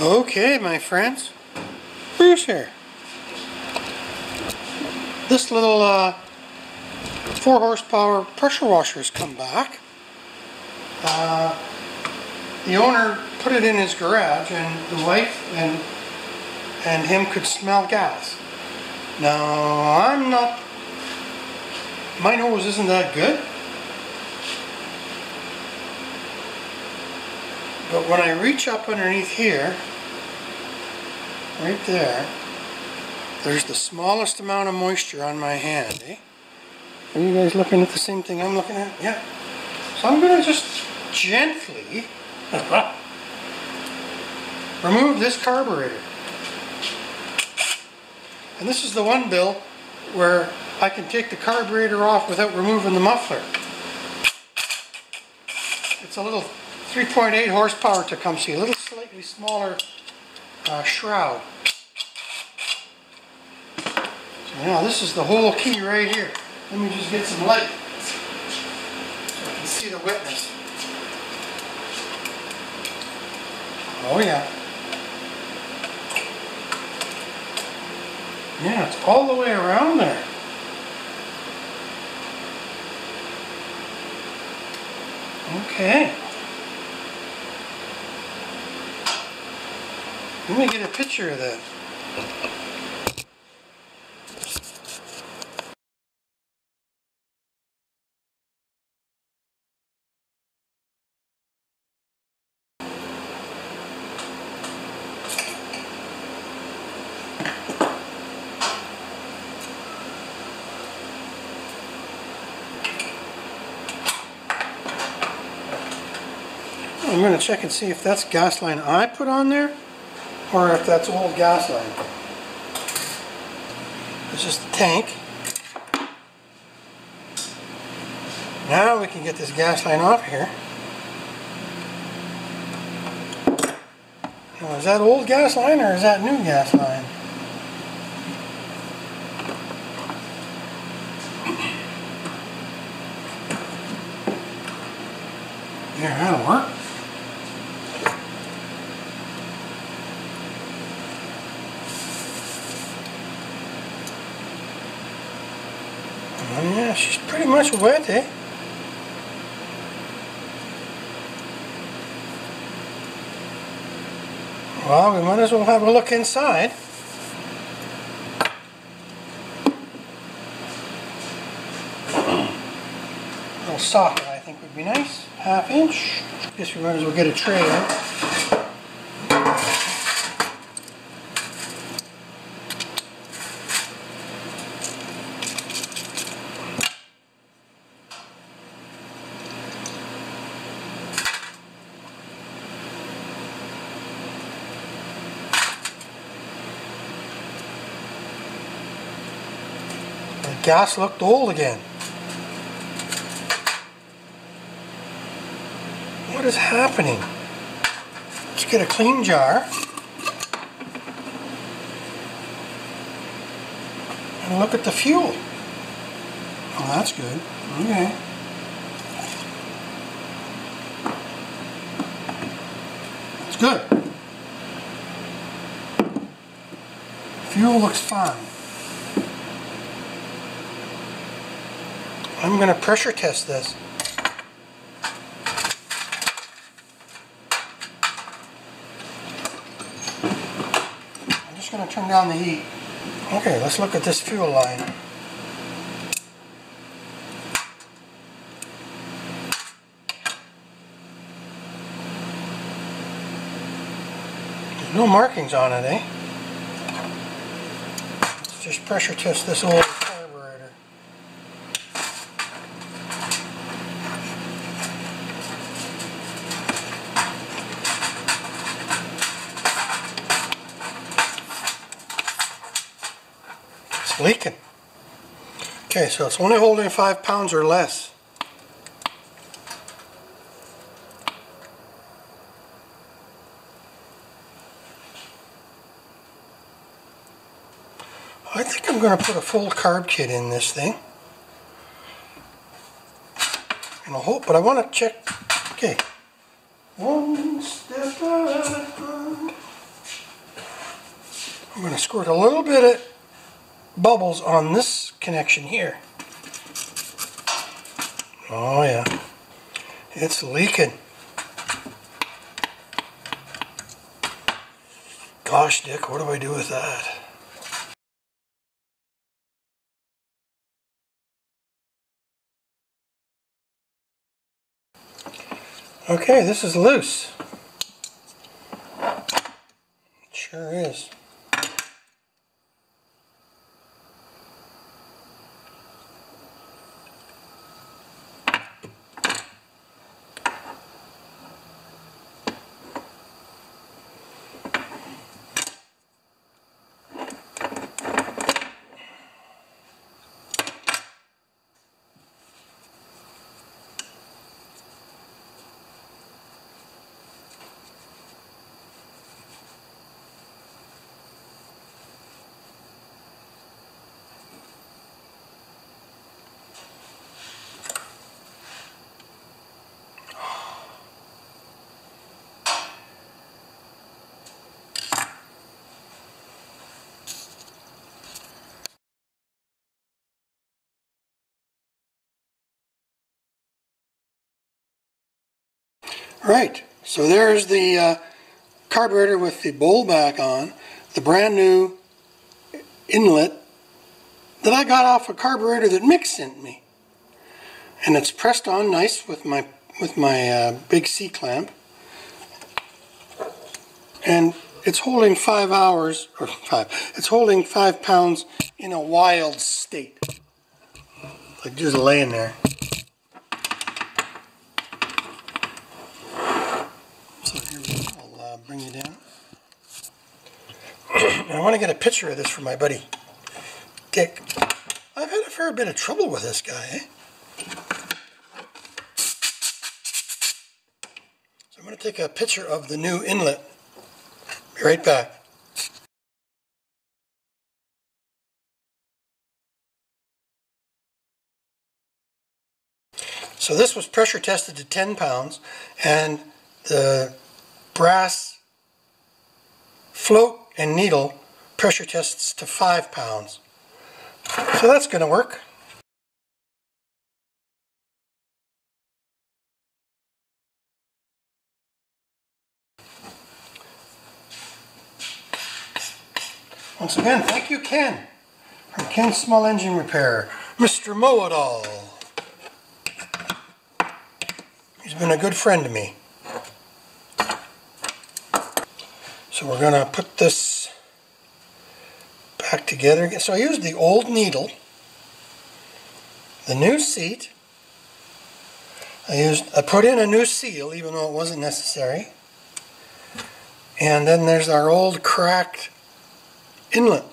Okay, my friends, Bruce here. This little uh, 4 horsepower pressure washer has come back. Uh, the owner put it in his garage and the wife and, and him could smell gas. Now, I'm not, my nose isn't that good. But when I reach up underneath here, right there, there's the smallest amount of moisture on my hand, eh? Are you guys looking at the same thing I'm looking at? Yeah. So I'm going to just gently remove this carburetor. And this is the one bill where I can take the carburetor off without removing the muffler. It's a little 3.8 horsepower Tecumseh, a little slightly smaller uh, shroud. So now this is the whole key right here. Let me just get some light so I can see the wetness. Oh yeah. Yeah, it's all the way around there. Okay. Let me get a picture of that. I'm going to check and see if that's gas line I put on there or if that's old gas line. It's just a tank. Now we can get this gas line off here. Now is that old gas line or is that new gas line? Yeah, that'll work. Oh, yeah, she's pretty much eh? Well, we might as well have a look inside. A little socket, I think, would be nice. Half inch. Guess we might as well get a tray out. Gas looked old again. What is happening? Let's get a clean jar. And look at the fuel. Oh, that's good. Okay. It's good. Fuel looks fine. I'm going to pressure test this. I'm just going to turn down the heat. Okay, let's look at this fuel line. There's no markings on it, eh? Let's just pressure test this old carburetor. Leaking. Okay, so it's only holding five pounds or less. I think I'm going to put a full carb kit in this thing. And I hope, but I want to check. Okay. One step at a time. I'm going to squirt a little bit of bubbles on this connection here. Oh yeah, it's leaking. Gosh, Dick, what do I do with that? Okay, this is loose. It sure is. Right, so there's the uh, carburetor with the bowl back on, the brand new inlet that I got off a carburetor that Mick sent me. And it's pressed on nice with my with my uh, big C-clamp. And it's holding five hours, or five, it's holding five pounds in a wild state. Like just laying there. So here we go. I'll uh, bring you down. I want to get a picture of this for my buddy Dick. I've had a fair bit of trouble with this guy, eh? So I'm going to take a picture of the new inlet. Be right back. So this was pressure tested to 10 pounds and the brass float and needle pressure tests to 5 pounds. So that's going to work. Once again, thank you, Ken, from Ken Small Engine Repair, Mr. Moadall. He's been a good friend to me. So we're going to put this back together again. So I used the old needle, the new seat. I used I put in a new seal even though it wasn't necessary. And then there's our old cracked inlet.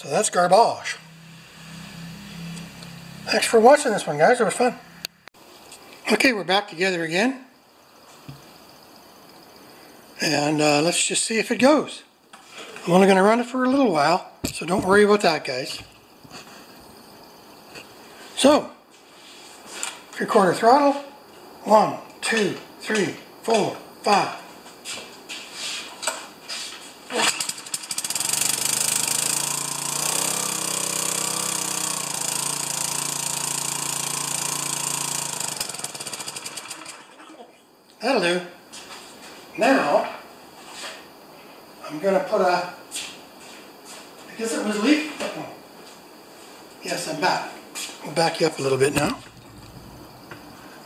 So that's garbage. Thanks for watching this one, guys. It was fun. Okay, we're back together again. And uh, let's just see if it goes. I'm only going to run it for a little while, so don't worry about that, guys. So, three quarter throttle. One, two, three, four, five. That'll do. Now, I'm going to put a, because it was leak. Yes, I'm back. I'll back you up a little bit now.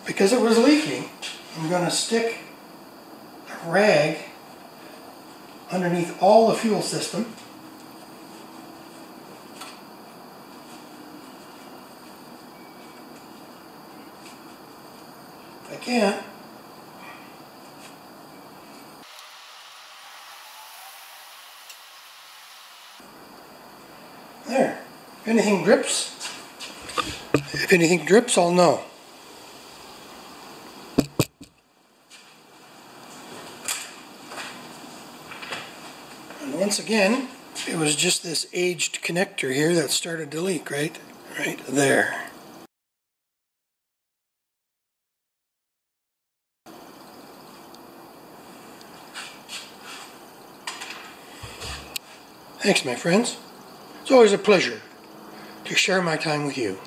Because it was leaking, I'm going to stick a rag underneath all the fuel system. I can't, There. If anything drips, if anything drips, I'll know. And once again, it was just this aged connector here that started to leak, right? Right there. Thanks, my friends. It's always a pleasure to share my time with you.